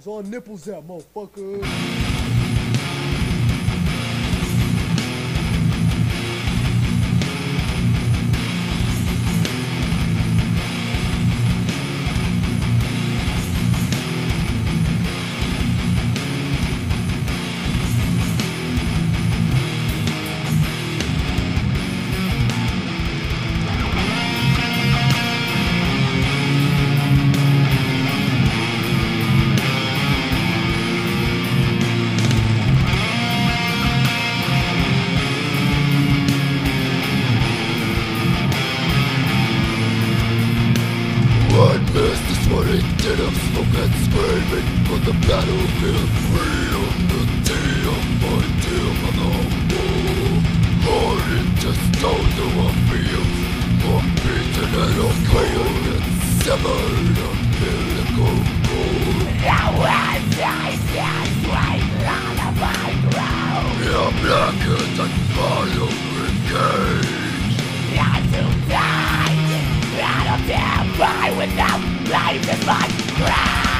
Where's all nipples at, motherfucker? Did of smoke and screaming For the battlefield freedom The day of my mother. Born into stone to a field For beaten and of cold And severed umbilical cord. Yeah, blackens and follow engaged To dispose of a life is like crap.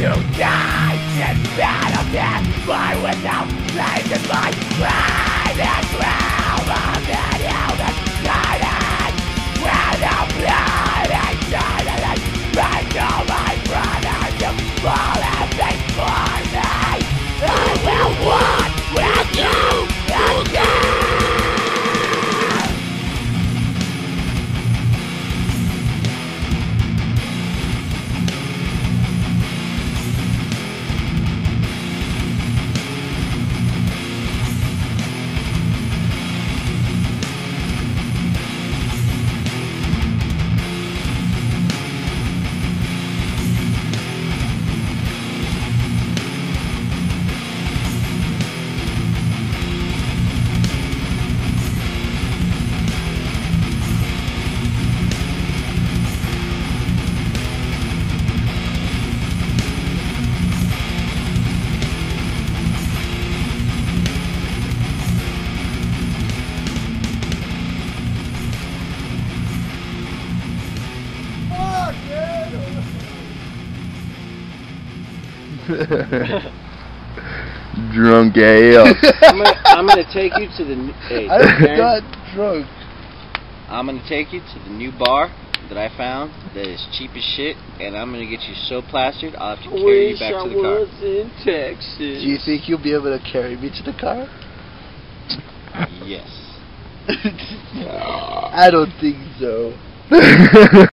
engaged Fuck, Drunk AF. I'm gonna, I'm gonna take you to the. n- Hey, I Darren, got drunk. I'm gonna take you to the new bar that I found that is cheap as shit, and I'm gonna get you so plastered I'll have to carry you back to the car. in Texas. Do you think you'll be able to carry me to the car? Yes. I don't think so.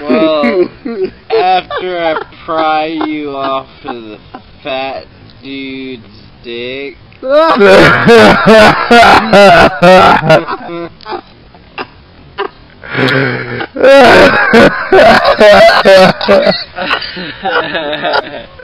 Well, after I pry you off of the fat dude's dick.